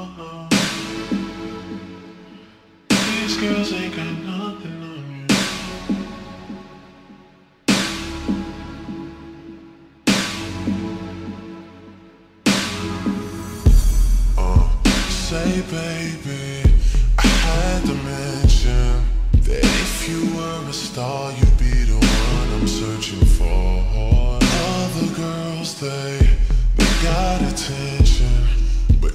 These girls ain't got nothing on you. Uh, say, baby, I had to mention that if you were a star, you'd be the one I'm searching for. Other girls, they, they got attention,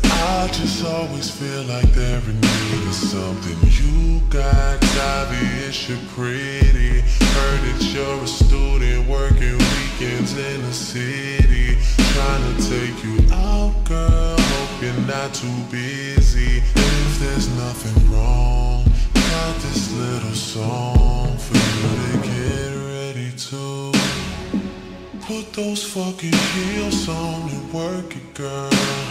but I just always feel like they're in need of something. You got obvious, you're pretty. Heard that you're a student working weekends in the city. Trying to take you out, girl. Hope you're not too busy. If there's nothing wrong, got this little song for you to get ready to. Put those fucking heels on and work it, girl.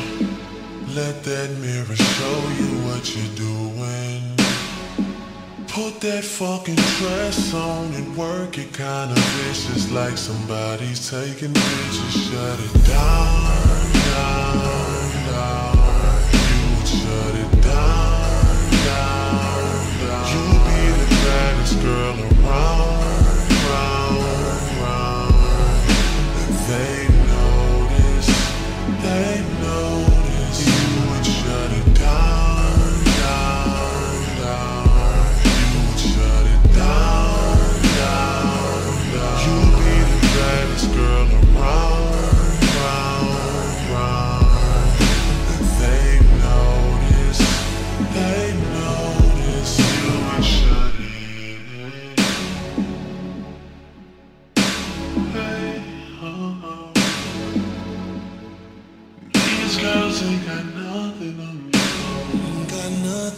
Let that mirror show you what you're doing. Put that fucking dress on and work it kinda vicious like somebody's taking pictures. Shut it down, down.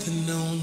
Nothing on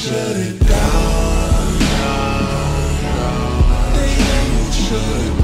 shut it down. They would shut it down.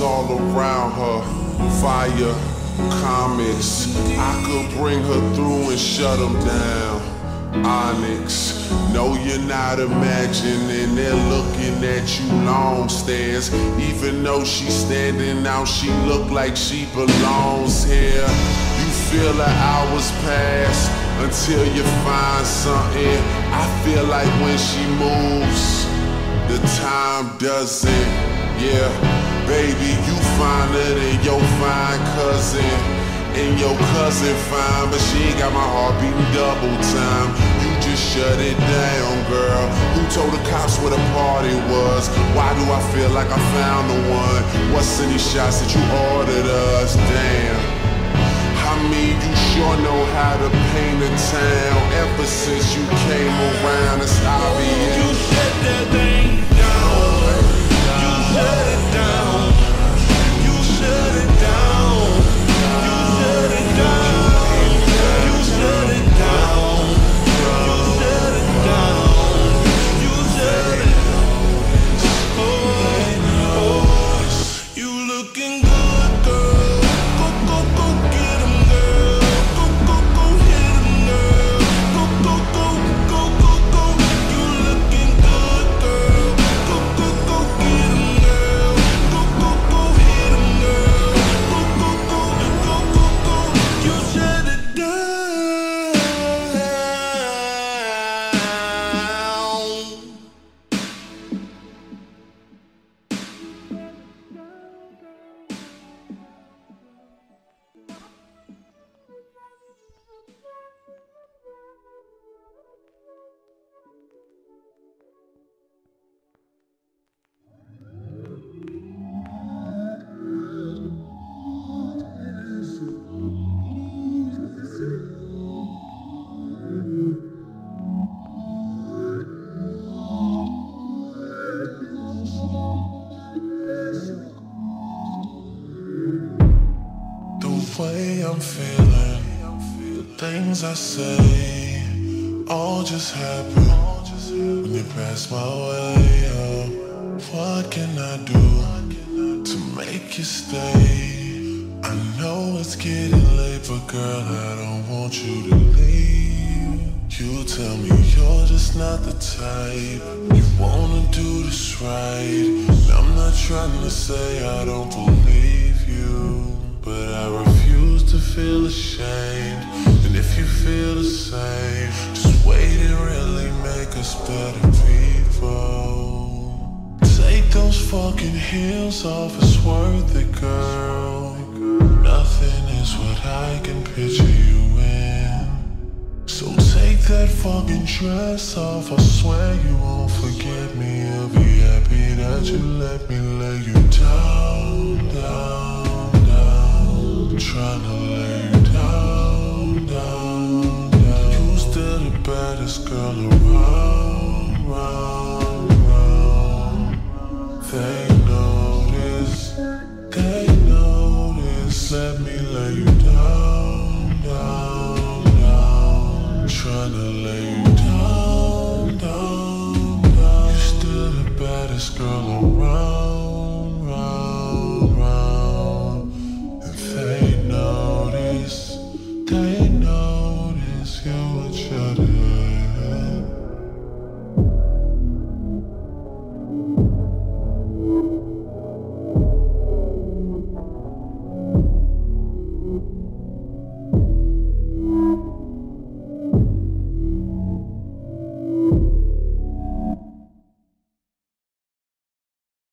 All around her. Fire, comets. I could bring her through and shut them down. Onyx. No, you're not imagining they're looking at you long stares. Even though she's standing out, she look like she belongs here. You feel the hours pass until you find something. I feel like when she moves, the time doesn't. Yeah, baby, you finer than your fine cousin. And your cousin fine, but she ain't got my heart beating double time. You just shut it down, girl. Who told the cops where the party was? Why do I feel like I found the one? What's in these shots that you ordered us? Damn. I mean, you sure know how to paint a town. Ever since you came around, it's obvious. You shut that down. things I say all just happen when you pass my way. Oh, what can I do to make you stay? I know it's getting late, but girl, I don't want you to leave. You tell me you're just not the type you wanna do this right. I'm not trying to say I don't believe you, but I refuse to feel ashamed. And if you feel the same, just wait and really make us better people. Take those fucking heels off, it's worth it, girl. Nothing is what I can picture you in. So take that fucking dress off, I swear you won't forget me. I'll be happy that you let me lay you down, baddest girl around, round, round. They notice, they notice. Let me lay you down, down, down. Tryna lay you down, down, down. You're still the baddest girl around,